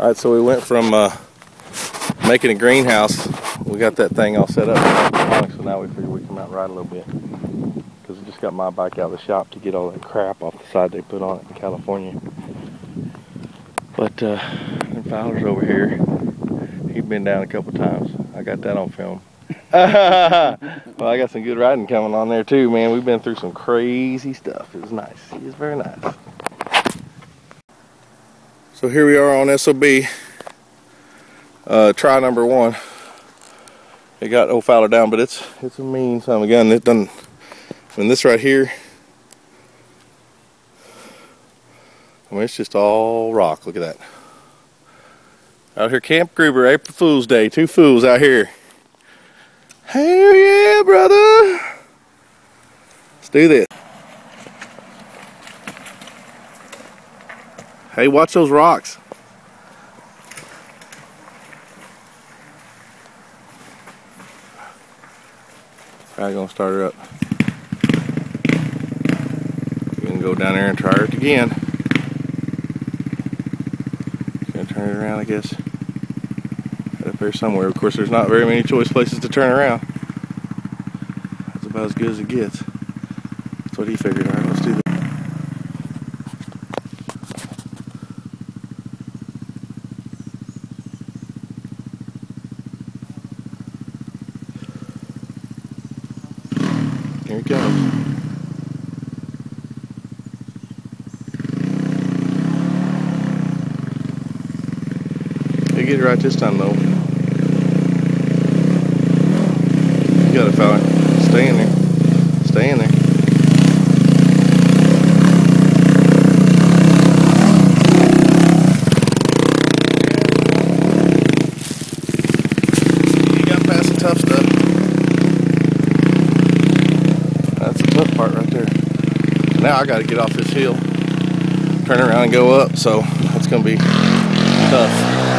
All right, so we went from uh, making a greenhouse. We got that thing all set up. So now we figure we come out and ride a little bit. Because we just got my bike out of the shop to get all that crap off the side they put on it in California. But uh, Fowler's over here. He's been down a couple times. I got that on film. well, I got some good riding coming on there too, man. We've been through some crazy stuff. It was nice. It was very nice. So here we are on SOB. Uh, try number one. It got old Fowler down, but it's it's a mean son of a gun. It doesn't. I mean, this right here. I mean, it's just all rock. Look at that. Out here, Camp Gruber, April Fool's Day. Two fools out here. Hell yeah, brother. Let's do this. Hey, watch those rocks. I'm gonna start her up. We're gonna go down there and try it again. Gonna turn it around, I guess. Right up there somewhere. Of course, there's not very many choice places to turn around. That's about as good as it gets. That's what he figured. All right, let's do that. Here it goes. You get it right this time though. You got it, fella. Stay in there. Stay in there. You got past the tough stuff. That's the tough part right there. Now I got to get off this hill, turn around and go up, so that's going to be tough.